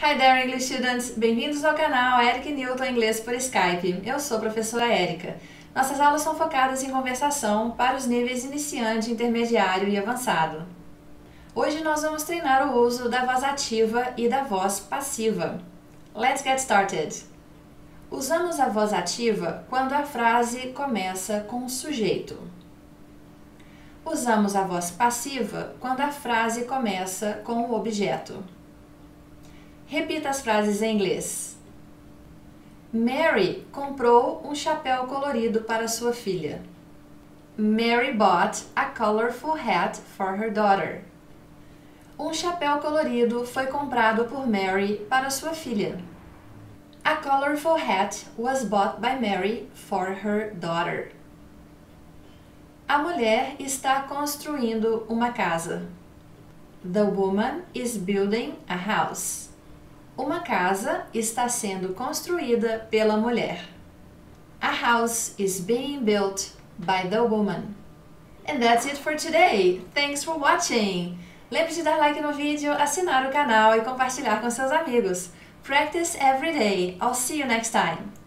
Hi there, English students! Bem-vindos ao canal Eric Newton Inglês por Skype. Eu sou a professora Erika. Nossas aulas são focadas em conversação para os níveis iniciante, intermediário e avançado. Hoje nós vamos treinar o uso da voz ativa e da voz passiva. Let's get started! Usamos a voz ativa quando a frase começa com o sujeito. Usamos a voz passiva quando a frase começa com o objeto. Repita as frases em inglês. Mary comprou um chapéu colorido para sua filha. Mary bought a colorful hat for her daughter. Um chapéu colorido foi comprado por Mary para sua filha. A colorful hat was bought by Mary for her daughter. A mulher está construindo uma casa. The woman is building a house. Uma casa está sendo construída pela mulher. A house is being built by the woman. And that's it for today. Thanks for watching. Lembre de dar like no vídeo, assinar o canal e compartilhar com seus amigos. Practice every day. I'll see you next time.